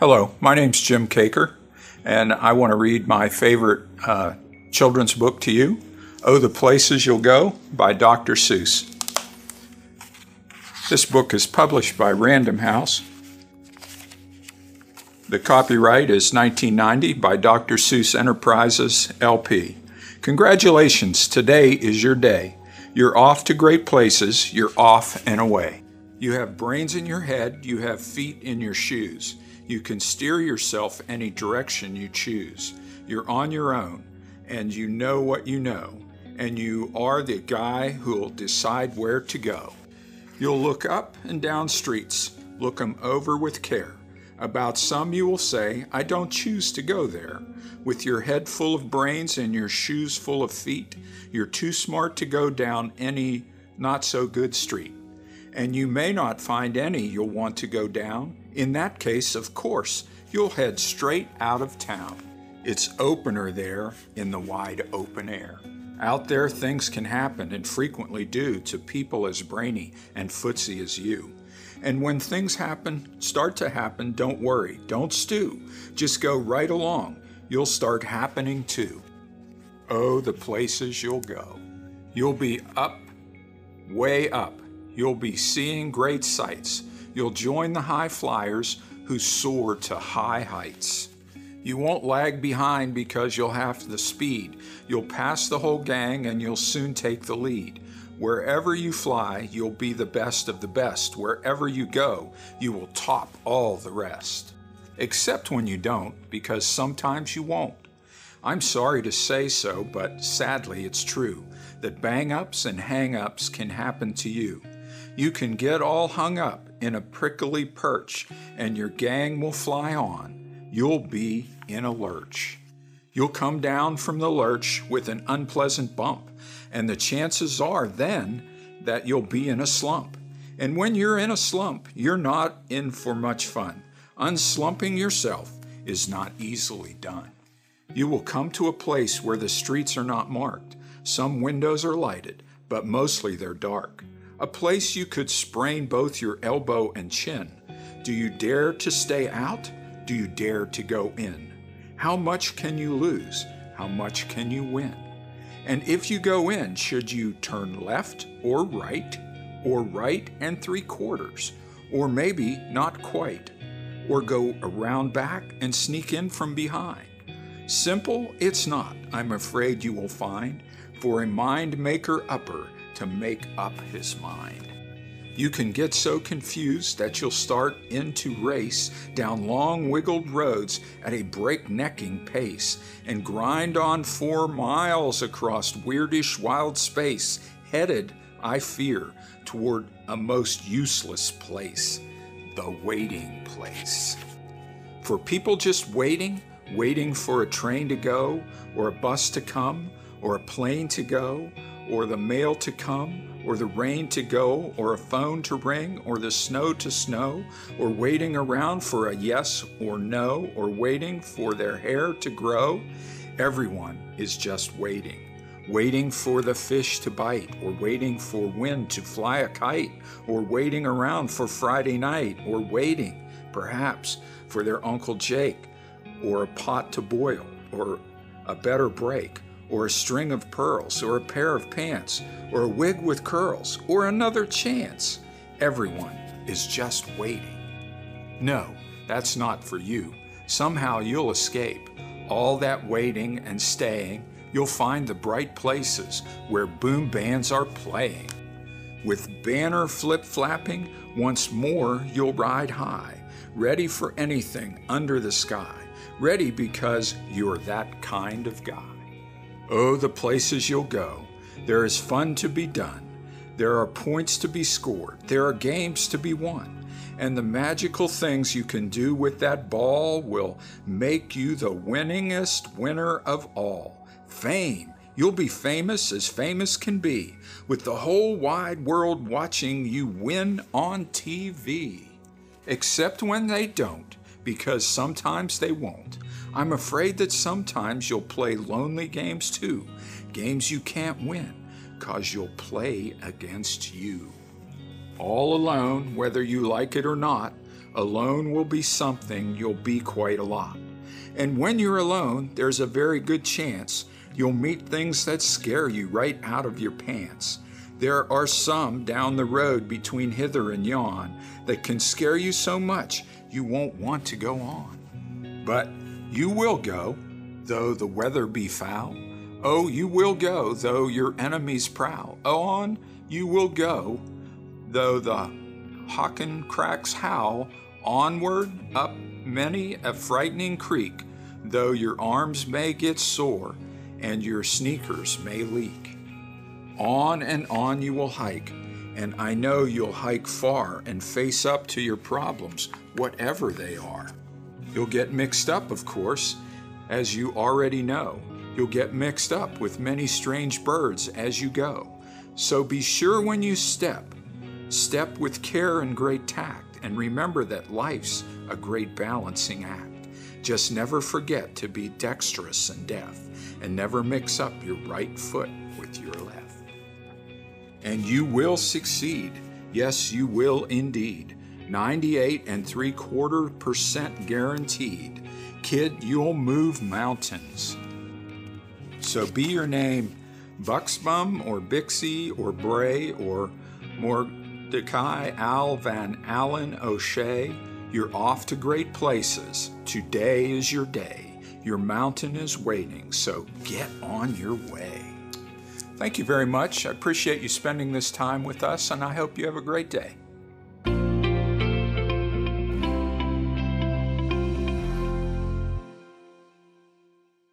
Hello, my name's Jim Kacur, and I want to read my favorite uh, children's book to you, Oh, the Places You'll Go by Dr. Seuss. This book is published by Random House. The copyright is 1990 by Dr. Seuss Enterprises, LP. Congratulations, today is your day. You're off to great places, you're off and away. You have brains in your head, you have feet in your shoes. You can steer yourself any direction you choose. You're on your own, and you know what you know, and you are the guy who'll decide where to go. You'll look up and down streets, look 'em over with care. About some you will say, I don't choose to go there. With your head full of brains and your shoes full of feet, you're too smart to go down any not so good street and you may not find any you'll want to go down. In that case, of course, you'll head straight out of town. It's opener there in the wide open air. Out there, things can happen and frequently do to people as brainy and footsy as you. And when things happen, start to happen, don't worry, don't stew. Just go right along. You'll start happening too. Oh, the places you'll go. You'll be up, way up, You'll be seeing great sights. You'll join the high flyers who soar to high heights. You won't lag behind because you'll have the speed. You'll pass the whole gang and you'll soon take the lead. Wherever you fly, you'll be the best of the best. Wherever you go, you will top all the rest. Except when you don't, because sometimes you won't. I'm sorry to say so, but sadly it's true that bang ups and hang ups can happen to you. You can get all hung up in a prickly perch, and your gang will fly on. You'll be in a lurch. You'll come down from the lurch with an unpleasant bump, and the chances are then that you'll be in a slump. And when you're in a slump, you're not in for much fun. Unslumping yourself is not easily done. You will come to a place where the streets are not marked. Some windows are lighted, but mostly they're dark a place you could sprain both your elbow and chin. Do you dare to stay out? Do you dare to go in? How much can you lose? How much can you win? And if you go in, should you turn left or right, or right and three quarters, or maybe not quite, or go around back and sneak in from behind? Simple it's not, I'm afraid you will find, for a mind maker upper to make up his mind. You can get so confused that you'll start in to race down long wiggled roads at a breaknecking pace and grind on for miles across weirdish wild space, headed, I fear, toward a most useless place the waiting place. For people just waiting, waiting for a train to go, or a bus to come, or a plane to go, or the mail to come, or the rain to go, or a phone to ring, or the snow to snow, or waiting around for a yes or no, or waiting for their hair to grow. Everyone is just waiting. Waiting for the fish to bite, or waiting for wind to fly a kite, or waiting around for Friday night, or waiting, perhaps, for their Uncle Jake, or a pot to boil, or a better break, or a string of pearls, or a pair of pants, or a wig with curls, or another chance. Everyone is just waiting. No, that's not for you. Somehow you'll escape. All that waiting and staying, you'll find the bright places where boom bands are playing. With banner flip flapping, once more you'll ride high, ready for anything under the sky, ready because you're that kind of guy. Oh, the places you'll go. There is fun to be done. There are points to be scored. There are games to be won. And the magical things you can do with that ball will make you the winningest winner of all. Fame. You'll be famous as famous can be, with the whole wide world watching you win on TV. Except when they don't, because sometimes they won't. I'm afraid that sometimes you'll play lonely games too, games you can't win, cause you'll play against you. All alone, whether you like it or not, Alone will be something you'll be quite a lot. And when you're alone, there's a very good chance you'll meet things that scare you right out of your pants. There are some down the road between hither and yon that can scare you so much you won't want to go on. But you will go, though the weather be foul. Oh, you will go, though your enemies prowl. Oh, on you will go, though the Hakken-Kraks howl. Onward, up many a frightening creek, though your arms may get sore and your sneakers may leak. On and on you will hike, and I know you'll hike far and face up to your problems, whatever they are. You'll get mixed up, of course, as you already know. You'll get mixed up with many strange birds as you go. So be sure when you step, step with care and great tact, and remember that life's a great balancing act. Just never forget to be dexterous and deft, and never mix up your right foot with your left and you will succeed. Yes, you will indeed. 98 and three quarter percent guaranteed. Kid, you'll move mountains. So be your name Buxbaum or Bixby or Bray or Mordecai Ali Van Allen O'Shea. You're off to great places. Today is your day. Your mountain is waiting, so get on your way. Thank you very much. I appreciate you spending this time with us, and I hope you have a great day.